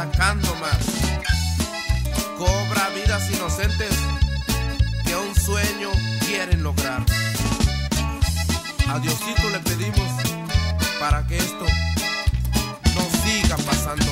atacando más. Cobra vidas inocentes que un sueño quieren lograr. A Diosito le pedimos para que esto no siga pasando